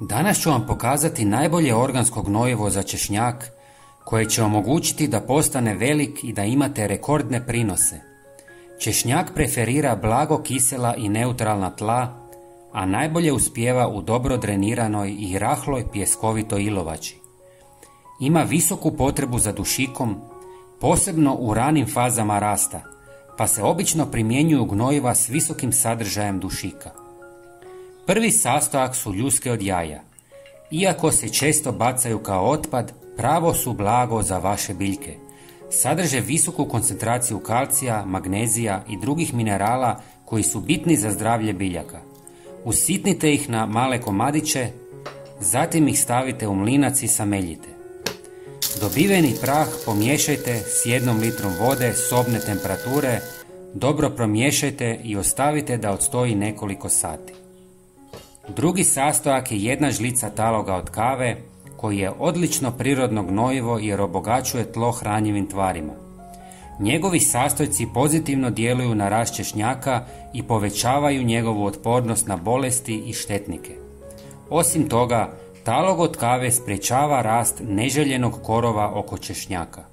Danas ću vam pokazati najbolje organsko gnojivo za češnjak koje će omogućiti da postane velik i da imate rekordne prinose. Češnjak preferira blago kisela i neutralna tla, a najbolje uspijeva u dobro dreniranoj i rahloj pjeskovitoj ilovači. Ima visoku potrebu za dušikom, posebno u ranim fazama rasta, pa se obično primjenjuju gnojiva s visokim sadržajem dušika. Prvi sastojak su ljuske od jaja. Iako se često bacaju kao otpad, pravo su blago za vaše biljke. Sadrže visoku koncentraciju kalcija, magnezija i drugih minerala koji su bitni za zdravlje biljaka. Usitnite ih na male komadiće, zatim ih stavite u mlinac i sameljite. Dobiveni prah pomiješajte s jednom litrom vode sobne temperature, dobro promiješajte i ostavite da odstoji nekoliko sati. Drugi sastojak je jedna žlica taloga od kave koji je odlično prirodno gnojivo jer obogaćuje tlo hranjivim tvarima. Njegovi sastojci pozitivno djeluju na rast češnjaka i povećavaju njegovu otpornost na bolesti i štetnike. Osim toga, talog od kave sprečava rast neželjenog korova oko češnjaka.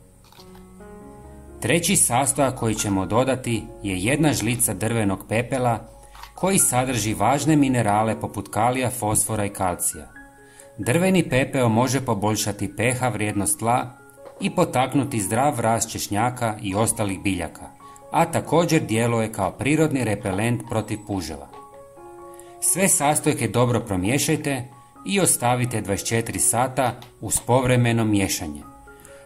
Treći sastojak koji ćemo dodati je jedna žlica drvenog pepela koji sadrži važne minerale poput kalija, fosfora i kalcija. Drveni pepeo može poboljšati pH vrijednost tla i potaknuti zdrav rast češnjaka i ostalih biljaka, a također djeluje kao prirodni repelent protiv puževa. Sve sastojke dobro promiješajte i ostavite 24 sata uz povremeno miješanje.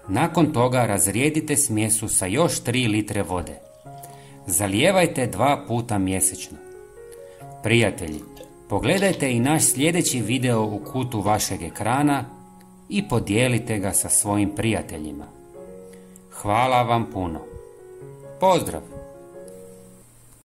Nakon toga razrijedite smjesu sa još 3 litre vode. Zalijevajte dva puta mjesečno. Prijatelji, pogledajte i naš sljedeći video u kutu vašeg ekrana i podijelite ga sa svojim prijateljima. Hvala vam puno. Pozdrav!